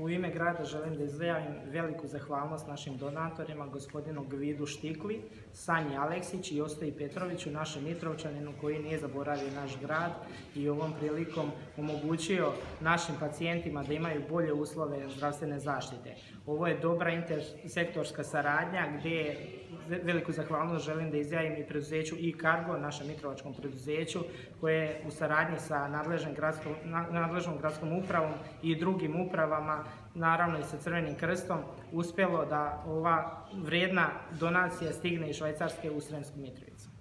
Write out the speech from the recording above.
U ime grada želim da izjavim veliku zahvalnost našim donatorima, gospodinu Gvidu Štikli, Sanji Aleksić i Ostoji Petroviću, našem Mitrovčaninu koji nije zaboravio naš grad i ovom prilikom omogućio našim pacijentima da imaju bolje uslove zdravstvene zaštite. Ovo je dobra intersektorska saradnja gdje veliku zahvalnost želim da izjavim i preduzeću i Cargo, našem mitrovačkom preduzeću, koje u saradnji sa nadležnom gradskom upravom i drugim upravama, naravno i sa Crvenim krstom, uspjelo da ova vrijedna donacija stigne iz Švajcarske u Sremsku Mitrovicu.